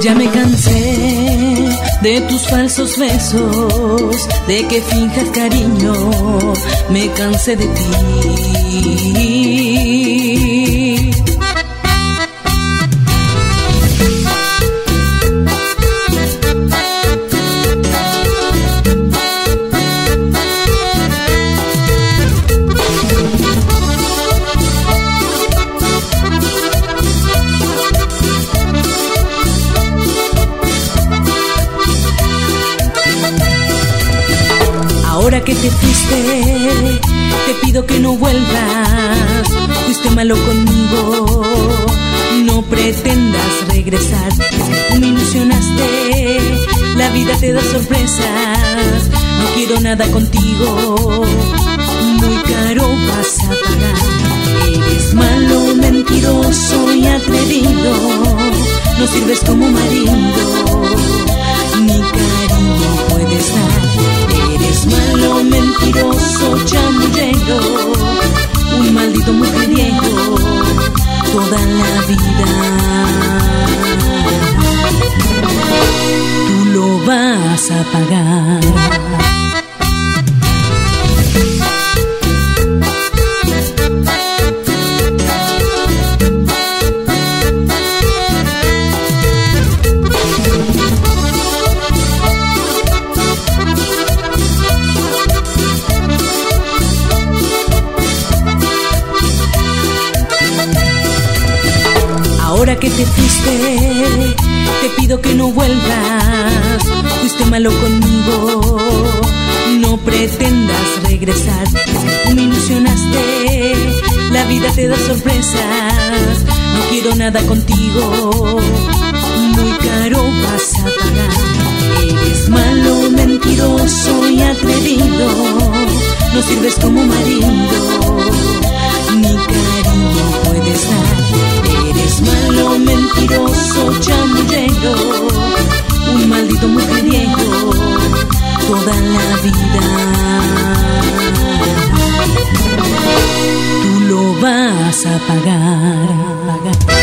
Ya me cansé de tus falsos besos, de que finjas cariño, me cansé de ti. Ahora que te fuiste, te pido que no vuelvas. Fuiste malo conmigo, no pretendas regresar. Me ilusionaste, la vida te da sorpresas. No quiero nada contigo, muy caro vas a pagar. Eres malo, mentiroso y atrevido. No sirves como marido, vida. Tú lo vas a pagar. Ahora que te fuiste, te pido que no vuelvas. Fuiste malo conmigo, no pretendas regresar. Me ilusionaste, la vida te da sorpresas. No quiero nada contigo, muy caro vas a pagar. Eres malo, mentiroso y atrevido. No sirves como marido, ni cariño mentiroso, chamullero, un maldito mujeriego, toda la vida. Tú lo vas a pagar.